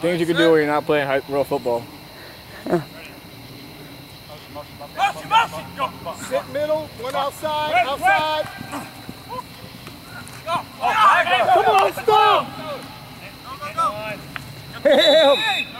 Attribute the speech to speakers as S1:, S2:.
S1: Things you can do when you're not playing real football.
S2: Sit middle, one outside, outside. Come on, stop! Him!